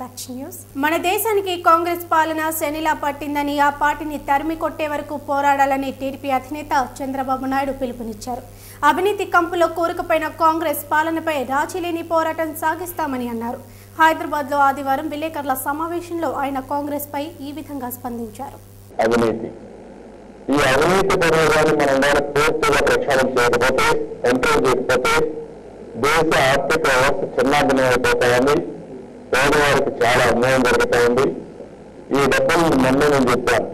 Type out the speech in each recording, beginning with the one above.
Back news మన దేశానికి కాంగ్రెస్ పాలన శనిలా పట్టిందని ఆ పార్టీని తరిమి కొట్టే వరకు పోరాడాలని టీడీపీ అధినేత చంద్రబాబు నాయుడు పిలుపునిచ్చారు. అవినీతి కంపులో కూరుకుపోయిన కాంగ్రెస్ పాలనపై రాజీలేని పోరాటం సాగిస్తామని అన్నారు. హైదరాబాద్లో ఆదివారం విలేకరుల సమావేశంలో ఆయన కాంగ్రెస్ పై ఈ విధంగా స్పందించారు. అవినీతి. ఈ అవినీతి పర్వాన్ని మనందరం పూర్తిగా ప్రక్షాళన చేయకపోతే కంట్రోల్ చేయకపోతే దేశ ఆర్థిక వ్యవస్థ చిన్నాభిన్నం అయిపోతా ఉంది పేదవారికి చాలా అన్యాయం జరుగుతూ ఉంది ఈ డబ్బులు మొన్న నేను చెప్పాను.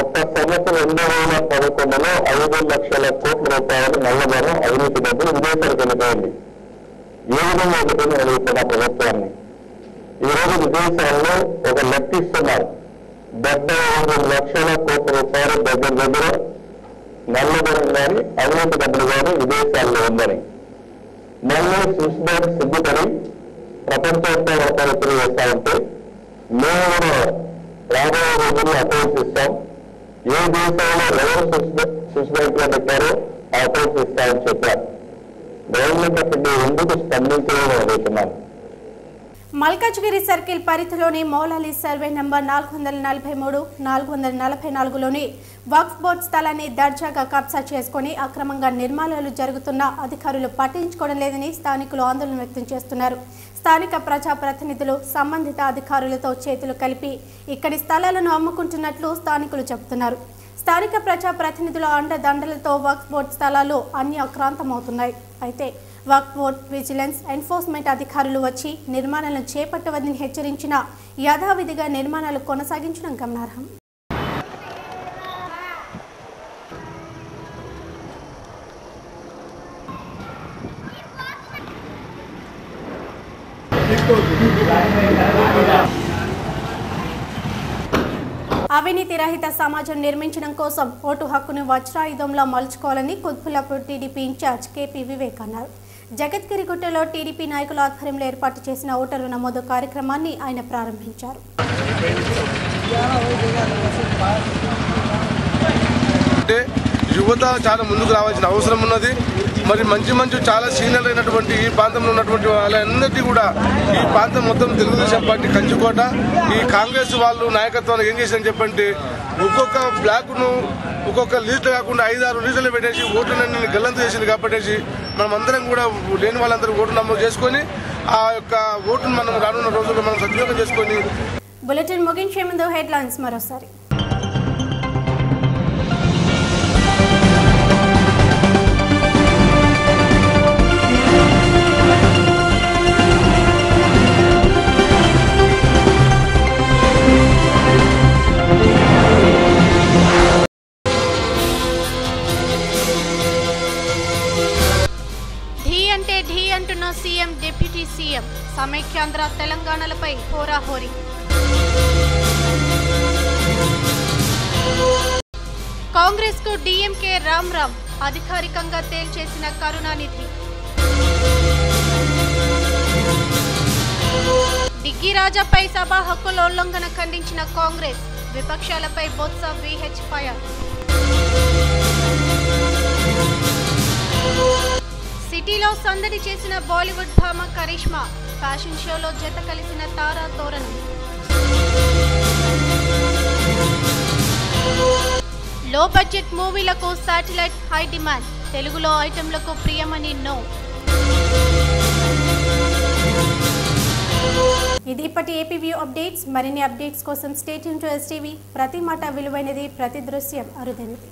ఒక్క సంవత్సరం రెండు వేల పదకొండులో ఐదు లక్షల కోట్ల రూపాయలు నల్లధనం అవినీతి డబ్బులు విదేశాలకు వెళ్ళిపోయింది. ఏ విధంగా వెళ్ళిపోయింది అడుగుతున్న ప్రభుత్వాన్ని. ఈ రోజు విదేశాల్లో ఒక లెక్కిస్తున్నారు డెబ్బై ఐదు లక్షల కోట్ల రూపాయలు దగ్గర దగ్గర నల్లధనం కానీ అవినీతి డబ్బులు కానీ విదేశాల్లో ఉందని. మళ్ళీ చూసినట్టు సిగ్గుపడి ప్రపంచవ్యాప్తంగా రూపాయలు చేస్తామంటే మేము కూడా రాబోయే రోజుల్లో అకౌంట్స్ ఇస్తాం ఏ దేశంలో ఎవరు స్విస్ బ్యాంక్ పెట్టారో ఆ అకౌంట్స్ ఇస్తామని చెప్పారు గవర్నమెంట్ ఆఫ్ ఎందుకు స్పందించలేదని అడుగుతున్నాను మల్కాజ్గిరి సర్కిల్ పరిధిలోని మౌలాలి సర్వే నంబర్ నాలుగు వందల నలభై మూడు నాలుగు వందల నలభై నాలుగులోని వక్ఫ్ బోర్డ్ స్థలాన్ని దర్జాగా కబ్జా చేసుకుని అక్రమంగా నిర్మాణాలు జరుగుతున్న అధికారులు పట్టించుకోవడం లేదని స్థానికులు ఆందోళన వ్యక్తం చేస్తున్నారు. స్థానిక ప్రజాప్రతినిధులు సంబంధిత అధికారులతో చేతులు కలిపి ఇక్కడి స్థలాలను అమ్ముకుంటున్నట్లు స్థానికులు చెబుతున్నారు. స్థానిక ప్రజాప్రతినిధుల అండదండలతో వక్ఫ్ బోర్డ్ స్థలాలు అన్ని అక్రాంతమవుతున్నాయి అయితే వక్ఫ్ బోర్డ్ విజిలెన్స్ ఎన్ఫోర్స్మెంట్ అధికారులు వచ్చి నిర్మాణాలను చేపట్టవద్దని హెచ్చరించిన యథావిధిగా నిర్మాణాలు కొనసాగించడం గమనార్హం. అవినీతి రహిత సమాజం నిర్మించడం కోసం ఓటు హక్కును వజ్రాయుధంలా మలుచుకోవాలని Quthbullapur TDP incharge KP Vivek అన్నారు. జగద్గిరిగుట్టలో టీడీపీ నాయకుల ఆధ్వర్యంలో ఏర్పాటు చేసిన ఓటరు నమోదు కార్యక్రమాన్ని ఆయన ప్రారంభించారు. యువత చాలా ముందుకు రావాల్సిన అవసరం ఉన్నది. మరి మంచి మంచి చాలా సీనియర్ అయినటువంటి ఈ ప్రాంతంలో ఉన్నటువంటి వాళ్ళందరికీ కూడా ఈ ప్రాంతం మొత్తం తెలుగుదేశం పార్టీ కంచుకోట ఈ కాంగ్రెస్ వాళ్ళు నాయకత్వాన్ని ఏం చేశారని చెప్పంటే ఒక్కొక్క బ్లాక్ను ఒక్కొక్క లీజులు కాకుండా ఐదారు లీస్టులు పెట్టేసి ఓట్లన్నీ గల్లంతు చేసింది కాబట్టి మనం అందరం కూడా లేని వాళ్ళందరూ ఓటు నమోదు చేసుకొని ఆ యొక్క ఓటును మనం రానున్న రోజుల్లో మనం సద్వినియోగం చేసుకొని బులెటిన్ ముగించే ముందు హెడ్లైన్స్ మరోసారి. ఢీ ఢీ అంటున్న సీఎం డిప్యూటీ సీఎం సమైక్యాంధ్ర తెలంగాణలపై హోరాహోరీ. కాంగ్రెస్కు డిఎంకే రామ్ రామ్ అధికారికంగా తేల్చేసిన కరుణానిధి. డిగ్గీరాజాపై సభా హక్కుల ఉల్లంఘన ఖండించిన కాంగ్రెస్ విపక్షాలపై బొత్స విహెచ్ ఫైర్. సిటీలో సందడి చేసిన బాలీవుడ్ భామ కరిష్మా. ఫ్యాషన్ షోలో జత కలిసిన తారా తోరణం. లో బడ్జెట్ మూవీలకు శాటిలైట్ హై డిమాండ్. తెలుగులో ఐటెంలకు ప్రియమని నో. ఇది ఇప్పటి ఏపీ వ్యూ అప్డేట్స్. మరిన్ని అప్డేట్స్ కోసం స్టేట్ టు ఎస్టీవీ ప్రతి మాట విలువైనది ప్రతి దృశ్యం అరుదైనది.